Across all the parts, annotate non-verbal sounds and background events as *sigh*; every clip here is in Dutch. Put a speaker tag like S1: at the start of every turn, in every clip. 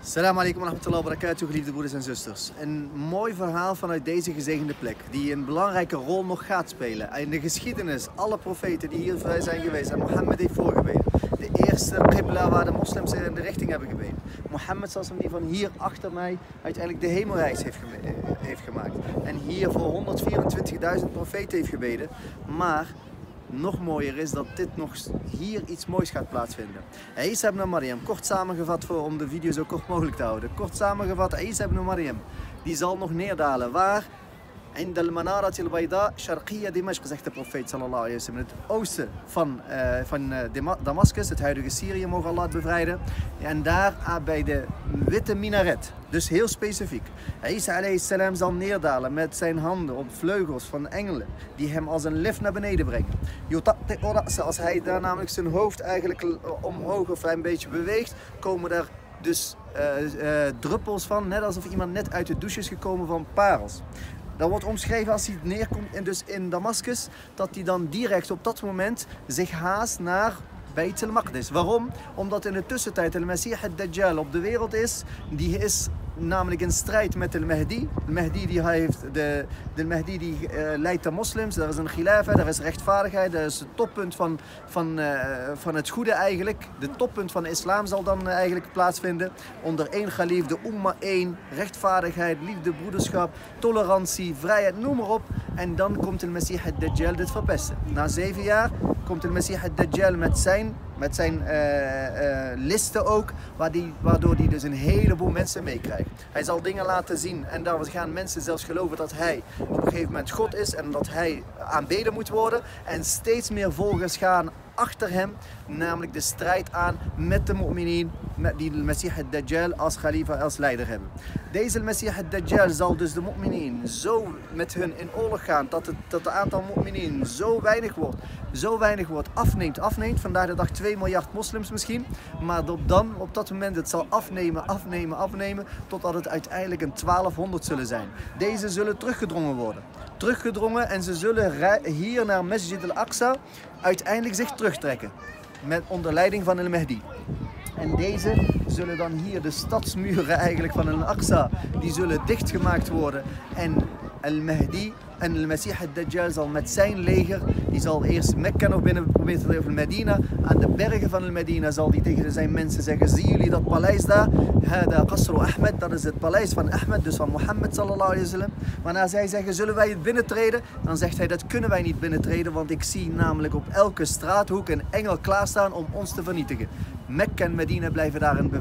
S1: Salam alaikum wa rahmatullahi wa barakatuh, geliefde broeders en zusters. Een mooi verhaal vanuit deze gezegende plek, die een belangrijke rol nog gaat spelen. In de geschiedenis, alle profeten die hier zijn geweest en Mohammed heeft voorgebeden. De eerste qibla waar de moslims in de richting hebben gebeden. Mohammed zoals die van hier achter mij uiteindelijk de hemelreis heeft, heeft gemaakt. En hier voor 124.000 profeten heeft gebeden. Maar nog mooier is dat dit nog hier iets moois gaat plaatsvinden. Isa ibn Maryam, kort samengevat voor, om de video zo kort mogelijk te houden. Kort samengevat, Isa ibn Maryam, die zal nog neerdalen. Waar? عند المنارة البيضاء شرقية دمشق zegt de profeet sallallahu alayhi wa sallam. Het oosten van, uh, van uh, Damascus, het huidige Syrië, mogen Allah het bevrijden. En daar uh, bij de witte minaret, dus heel specifiek. Isa alayhi salam zal neerdalen met zijn handen op vleugels van engelen, die hem als een lift naar beneden brengen. Als hij daar namelijk zijn hoofd eigenlijk omhoog of een beetje beweegt, komen er dus uh, uh, druppels van, net alsof iemand net uit de douche is gekomen van parels. Dat wordt omschreven als hij neerkomt in, dus in Damascus, dat hij dan direct op dat moment zich haast naar Beit al-Maqdis. Waarom? Omdat in de tussentijd de Messiah al-Dajjal op de wereld is. Die is namelijk in strijd met de Mahdi. De Mahdi die heeft de, Mahdi die uh, leidt de moslims. Er is een khilafa, er is rechtvaardigheid. Dat is het toppunt van, van, uh, van het goede eigenlijk. De toppunt van de islam zal dan eigenlijk plaatsvinden. Onder één galif, de umma één. Rechtvaardigheid, liefde, broederschap, tolerantie, vrijheid, noem maar op. En dan komt de Messiah al-Dajjal dit verpesten. Na zeven jaar komt de Messiah al-Dajjal met zijn met zijn uh, listen ook, waardoor hij dus een heleboel mensen meekrijgt. Hij zal dingen laten zien en daar gaan mensen zelfs geloven dat hij op een gegeven moment God is en dat hij aanbeden moet worden. En steeds meer volgers gaan achter hem, namelijk de strijd aan met de mu'minin, die de Messiah al-Dajjal als khalifa, als leider hebben. Deze Messiah al-Dajjal zal dus de mu'minin zo met hun in oorlog gaan, dat het, dat het aantal mu'minin zo weinig wordt, zo weinig wordt, afneemt, afneemt. Vandaag de dag 2 miljard moslims misschien, maar op, dan, op dat moment het zal afnemen, afnemen, afnemen, totdat het uiteindelijk een 1200 zullen zijn. Deze zullen teruggedrongen worden teruggedrongen en ze zullen hier naar Masjid al-Aqsa uiteindelijk zich terugtrekken. Met onder leiding van al-Mahdi. En deze zullen dan hier de stadsmuren eigenlijk van al-Aqsa, die zullen dichtgemaakt worden. En al-Mahdi en de Messiah al-Dajjal zal met zijn leger, die zal eerst Mekka nog binnen proberen Medina. Aan de bergen van Medina zal hij tegen zijn mensen zeggen, zien jullie dat paleis daar? Hada Qasru Ahmed, dat is het paleis van Ahmed, dus van Mohammed sallallahu alayhi wa sallam. Wanneer zij zeggen, zullen wij het binnentreden? Dan zegt hij, dat kunnen wij niet binnentreden, want ik zie namelijk op elke straathoek een engel klaarstaan om ons te vernietigen. Mekka en Medina blijven daarin be,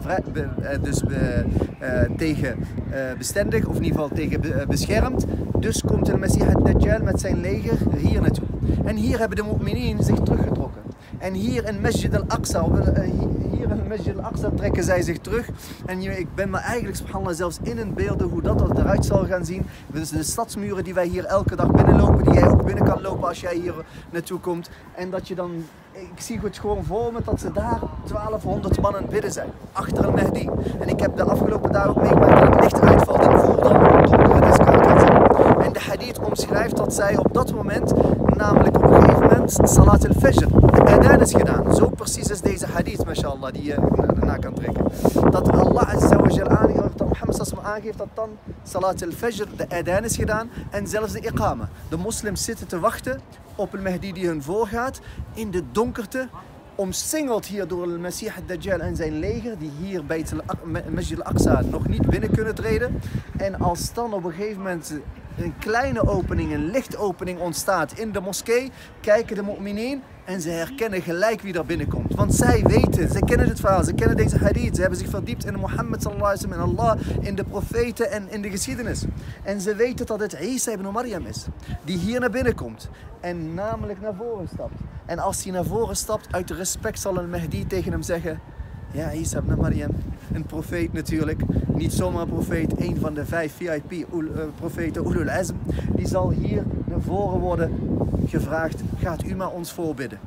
S1: eh, dus be, uh, tegen uh, bestendig, of in ieder geval tegen be, beschermd. Dus komt de Messiah al-Dajjal met zijn leger hier naartoe. En hier hebben de mu'minin zich teruggetrokken. En hier in Masjid al-Aqsa, Masjid al-Aqsa trekken zij zich terug. En ik ben me eigenlijk, subhanallah, zelfs in een beelden hoe dat eruit zal gaan zien. Dus de stadsmuren die wij hier elke dag binnenlopen, die jij ook binnen kan lopen als jij hier naartoe komt. En dat je dan ik zie het gewoon voor me dat ze daar 1200 mannen bidden zijn. Achter een Mehdi. En ik heb de afgelopen dagen ook meegemaakt dat het licht uitvalt. En voel dan donker het is koud. En de hadith omschrijft dat zij op dat moment, namelijk op Salat al-Fajr, de adhan is gedaan. Zo precies is deze hadith, mashallah, die je erna kan trekken. Dat Allah azza aangeeft, dat Mohammed aangeeft dat dan Salat al-Fajr, de adhan is gedaan en zelfs de iqama. De moslims zitten te wachten op een Mahdi die hun voorgaat in de donkerte omsingeld hier door de Messiah Dajjal en zijn leger, die hier bij het Masjid al-Aqsa nog niet binnen kunnen treden. En als dan op een gegeven moment een kleine opening, een lichtopening ontstaat in de moskee, kijken de mu'mineen en ze herkennen gelijk wie daar binnenkomt. Want zij weten, ze kennen het verhaal, ze kennen deze hadith. Ze hebben zich verdiept in Mohammed sallallahu alaihi in Allah, in de profeten en in de geschiedenis. En ze weten dat het Isa ibn Maryam is, die hier naar binnen komt en namelijk naar voren stapt. En als hij naar voren stapt, uit respect zal een Mahdi tegen hem zeggen... Ja, Isa ibn Maryam, een profeet natuurlijk. Niet zomaar een profeet, een van de vijf VIP-profeten, eh, Ulul Azm. Die zal hier naar voren worden gevraagd, gaat u maar ons voorbidden.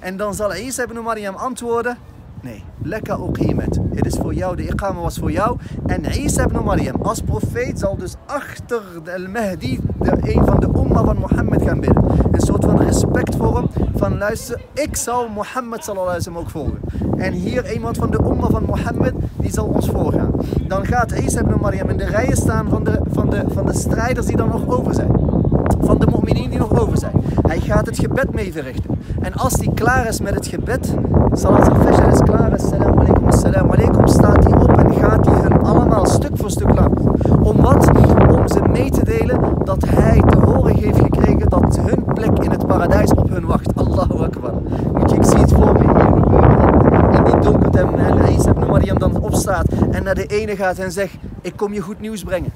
S1: En dan zal Isa ibn Maryam antwoorden, Nee, lekker uqimet. Het is voor jou, de iqama was voor jou. En Isa ibn Maryam als profeet zal dus achter al-Mahdi, een van de umma van Mohammed gaan bidden. Een soort van respect voor hem. Van luister, ik zal Mohammed wasallam ook volgen. En hier iemand van de umma van Mohammed, die zal ons voorgaan. Dan gaat Isa ibn Maryam in de rijen staan van de, van de, van de strijders die dan nog over zijn. Van de mu'minin die nog over zijn. Hij gaat het gebed mee verrichten. En als hij klaar is met het gebed, salat al-fajr is klaar, assalamu alaikum, assalamu alaikum, staat hij op en gaat hij hun allemaal stuk voor stuk laten. Om wat? Om ze mee te delen dat hij te horen heeft gekregen dat hun plek in het paradijs op hun wacht. Allahu Akbar. Moet je, ik zie het voor me hier gebeuren. En die donkert hem en Isa ibn Maryam dan opstaat en naar de ene gaat en zegt, ik kom je goed nieuws brengen.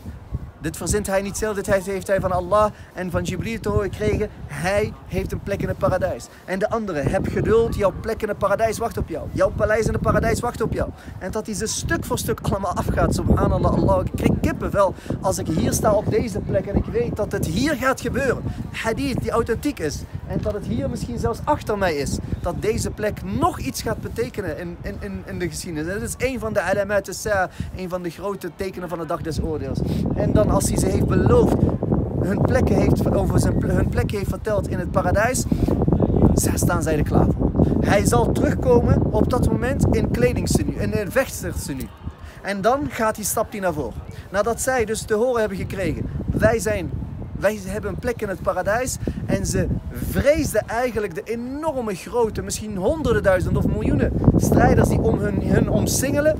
S1: Dit verzint hij niet zelf, dit heeft hij van Allah en van Jibril te horen gekregen. Hij heeft een plek in het paradijs. En de andere, heb geduld, jouw plek in het paradijs wacht op jou. Jouw paleis in het paradijs wacht op jou. En dat hij ze stuk voor stuk allemaal afgaat. Subhanallah, Allah. Ik krijg kippenvel als ik hier sta op deze plek en ik weet dat het hier gaat gebeuren. Hadith die authentiek is. En dat het hier misschien zelfs achter mij is. Dat deze plek nog iets gaat betekenen in, in, in, in de geschiedenis. En dat is een van de sa, een van de grote tekenen van de dag des oordeels. En dan als hij ze heeft beloofd, hun plekken heeft, over zijn, hun plek heeft verteld in het paradijs, staan zij er klaar voor. Hij zal terugkomen op dat moment in kledingstenu, in een vechtsterstenu. En dan gaat hij, stapt hij naar voren. Nadat zij dus te horen hebben gekregen, wij zijn wij hebben een plek in het paradijs en ze vreesden eigenlijk de enorme grote, misschien honderden duizenden of miljoenen strijders die om hun, hun omsingelen,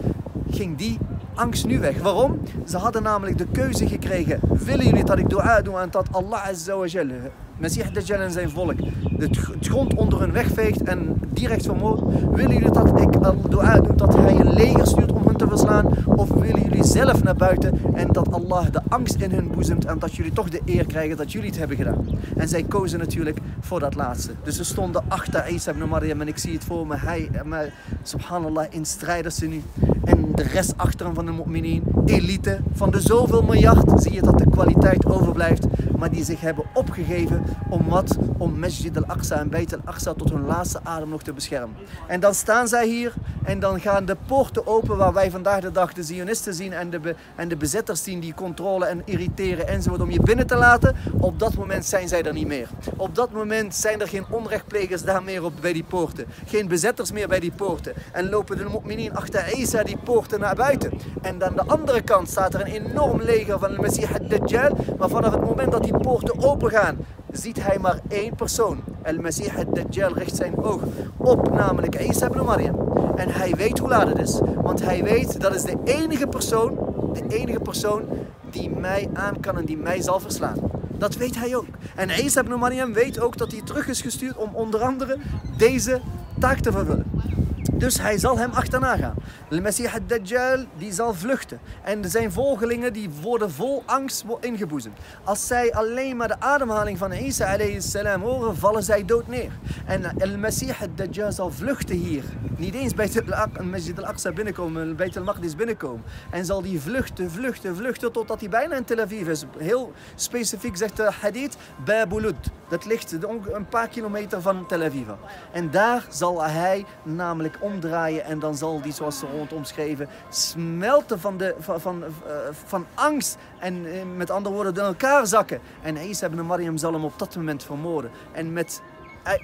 S1: ging die angst nu weg. Waarom? Ze hadden namelijk de keuze gekregen. Willen jullie dat ik dua doe aan dat Allah Azza wa Jalla, Messiah Dajjal en zijn volk, het grond onder hun wegveegt en direct vermoord? Willen jullie dat ik dua doe dat hij een leger stuurt om hen te verslaan? Of willen jullie zelf naar buiten en dat Allah de angst in hun boezemt en dat jullie toch de eer krijgen dat jullie het hebben gedaan? En zij kozen natuurlijk voor dat laatste. Dus ze stonden achter Isa ibn Maryam en ik zie het voor me. Hij, maar, subhanallah, in strijders nu. En de rest achter hem van de mu'minin, elite. Van de zoveel miljard zie je dat de kwaliteit overblijft. Maar die zich hebben opgegeven om wat? Om Masjid al-Aqsa en Beit al-Aqsa tot hun laatste adem nog te beschermen. En dan staan zij hier en dan gaan de poorten open waar wij vandaag de dag de Zionisten zien en de, en de bezetters zien die controle en irriteren enzovoort om je binnen te laten. Op dat moment zijn zij er niet meer. Op dat moment zijn er geen onrechtplegers daar meer op bij die poorten. Geen bezetters meer bij die poorten. En lopen de mu'minin achter Isa die poorten naar buiten. En aan de andere kant staat er een enorm leger van de Messiah al-Dajjal. Maar vanaf het moment dat die poorten open gaan, ziet hij maar één persoon. Al-Masih al-Dajjal richt zijn oog op, namelijk Isa ibn Maryam. En hij weet hoe laat het is. Want hij weet dat is de enige persoon, de enige persoon die mij aan kan en die mij zal verslaan. Dat weet hij ook. En Isa ibn Maryam weet ook dat hij terug is gestuurd om onder andere deze taak te vervullen. Dus hij zal hem achterna gaan. De Messiah al-Dajjal die zal vluchten. En zijn volgelingen die worden vol angst ingeboezemd. Als zij alleen maar de ademhaling van Isa salam horen, vallen zij dood neer. En al-Messiah al-Dajjal zal vluchten hier. Niet eens bij Masjid al-Aqsa binnenkomen, bij al-Maqdis binnenkomen. En zal die vluchten, vluchten, vluchten totdat hij bijna in Tel Aviv is. Heel specifiek zegt de hadith Babulud. Dat ligt een paar kilometer van Tel Aviv. En daar zal hij namelijk en dan zal die, zoals ze rond omschreven, smelten van, de, van, van, van angst. En met andere woorden, in elkaar zakken. En Isa ibn Maryam zal hem op dat moment vermoorden. En met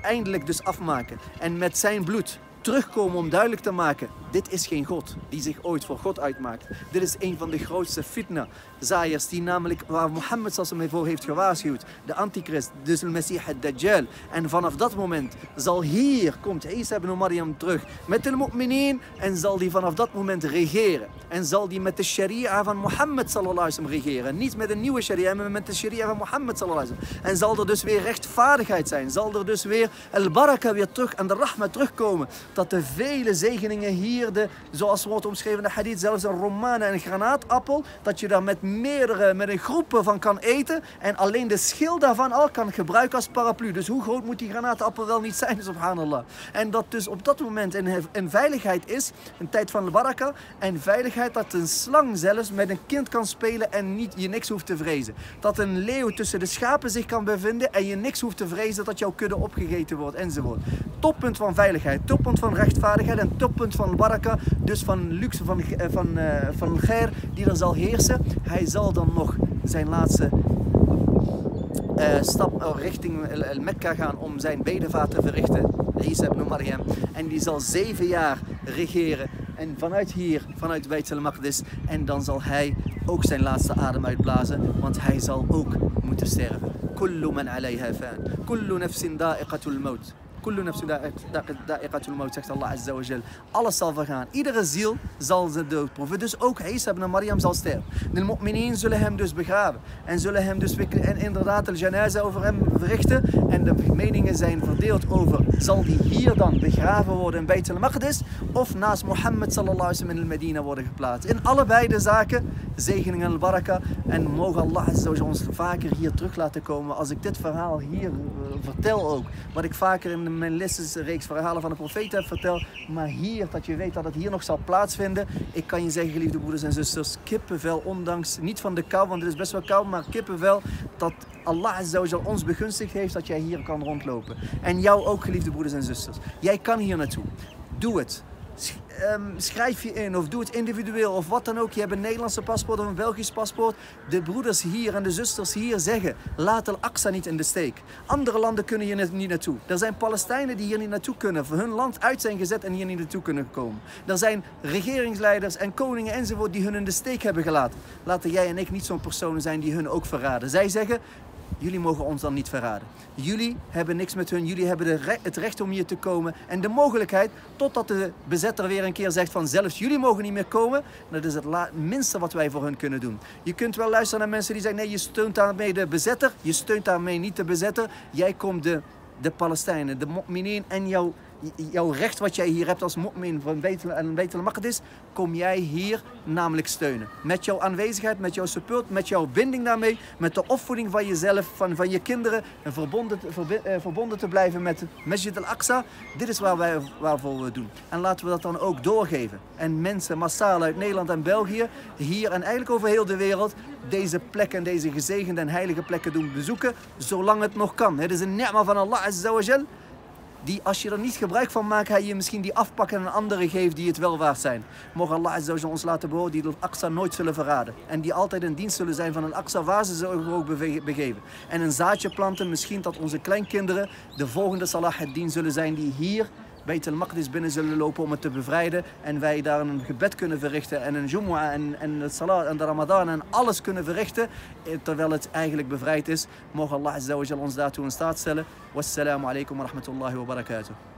S1: eindelijk dus afmaken. En met zijn bloed terugkomen om duidelijk te maken, dit is geen God die zich ooit voor God uitmaakt. Dit is een van de grootste fitna zaaiers die namelijk waar Mohammed hem voor heeft gewaarschuwd. De antichrist, dus de Messiah Dajjal. En vanaf dat moment zal hier, komt Isa ibn Maryam terug met de mu'minin en zal die vanaf dat moment regeren. En zal die met de sharia van Mohammed sallallahu alaihi wasallam regeren. Niet met een nieuwe sharia, maar met de sharia van Mohammed sallallahu alaihi wasallam. En zal er dus weer rechtvaardigheid zijn. Zal er dus weer al-baraka weer terug en de rahma terugkomen. Dat de vele zegeningen hier, de, zoals wordt omschreven in de hadith, zelfs een romane en een granaatappel, dat je daar met meerdere, met een groepen van kan eten en alleen de schil daarvan al kan gebruiken als paraplu. Dus hoe groot moet die granaatappel wel niet zijn, *laughs* subhanallah. En dat dus op dat moment een, veiligheid is, een tijd van baraka, en veiligheid dat een slang zelfs met een kind kan spelen en niet, je niks hoeft te vrezen. Dat een leeuw tussen de schapen zich kan bevinden en je niks hoeft te vrezen dat jouw kudde opgegeten wordt enzovoort. Toppunt van veiligheid, toppunt van rechtvaardigheid en toppunt van baraka, dus van luxe, van, eh, van, uh, van geir, die er zal heersen. Hij zal dan nog zijn laatste uh, stap richting Mekka gaan om zijn bedevaart te verrichten. Isa ibn. En die zal zeven jaar regeren. En vanuit hier, vanuit Beit. En dan zal hij ook zijn laatste adem uitblazen. Want hij zal ook moeten sterven. Kullu man alayha fan. Kullu nafsin da'iqatul maut. Kullu nafsin da'iqatul maut, zegt Allah Azza wa. Alles zal vergaan. Iedere ziel zal de dood proeven. Dus ook Isa ibn Maryam zal sterven. De mu'mineen zullen hem dus begraven. En zullen hem dus en inderdaad de janaza over hem verrichten. En de meningen zijn verdeeld over, zal die hier dan begraven worden in Beit al-Maqdis? Of naast Mohammed sallallahu alaihi wasallam in Medina worden geplaatst? In allebei de zaken, zegeningen en baraka. En mogen Allah Azza ons vaker hier terug laten komen. Als ik dit verhaal hier vertel ook. Wat ik vaker in mijn reeks verhalen van de profeet heb verteld. Maar hier, dat je weet dat het hier nog zal plaatsvinden. Ik kan je zeggen, geliefde broeders en zusters, kippenvel, ondanks, niet van de kou, want het is best wel koud, maar kippenvel, dat Allah Azza ons begunstigd heeft dat jij hier kan rondlopen. En jou ook, geliefde broeders en zusters. Jij kan hier naartoe. Doe het. Ehm, schrijf je in of doe het individueel of wat dan ook. Je hebt een Nederlandse paspoort of een Belgisch paspoort. De broeders hier en de zusters hier zeggen: laat Al-Aqsa niet in de steek. Andere landen kunnen hier niet naartoe. Er zijn Palestijnen die hier niet naartoe kunnen, hun land uit zijn gezet en hier niet naartoe kunnen komen. Er zijn regeringsleiders en koningen enzovoort die hun in de steek hebben gelaten. Laten jij en ik niet zo'n personen zijn die hun ook verraden. Zij zeggen: Jullie mogen ons dan niet verraden. Jullie hebben niks met hun. Jullie hebben het recht om hier te komen. En de mogelijkheid, totdat de bezetter weer een keer zegt van zelfs jullie mogen niet meer komen. Dat is het minste wat wij voor hun kunnen doen. Je kunt wel luisteren naar mensen die zeggen nee, je steunt daarmee de bezetter. Je steunt daarmee niet de bezetter. Jij komt de, de Palestijnen, de mu'minin en jouw jouw recht wat jij hier hebt als mu'min van Betel en Betel Maqdis, kom jij hier namelijk steunen. Met jouw aanwezigheid, met jouw support, met jouw binding daarmee, met de opvoeding van jezelf, van, van je kinderen, en verbonden, eh, verbonden te blijven met Masjid al-Aqsa. Dit is waar wij, waarvoor we doen. En laten we dat dan ook doorgeven. En mensen massaal uit Nederland en België, hier en eigenlijk over heel de wereld, deze plekken, deze gezegende en heilige plekken doen bezoeken, zolang het nog kan. Het is een ni'ma van Allah Azza wa Jal die als je er niet gebruik van maakt, hij je misschien die afpakken en anderen geeft die het wel waard zijn. Mogen Allah Azza ons laten behouden die de Aqsa nooit zullen verraden. En die altijd in dienst zullen zijn van een Aqsa waar ze zich ook begeven. En een zaadje planten, misschien dat onze kleinkinderen de volgende Salah het zullen zijn die hier bij Tel Maqdis binnen zullen lopen om het te bevrijden. En wij daar een gebed kunnen verrichten en een Jumu'ah en, en het Salat en de Ramadan en alles kunnen verrichten. Eh, terwijl het eigenlijk bevrijd is. Mogen Allah Azza wa ons daartoe in staat stellen. Wassalamu alaikum wa rahmatullahi wa barakatuh.